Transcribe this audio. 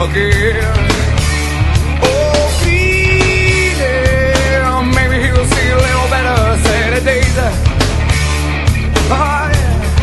again.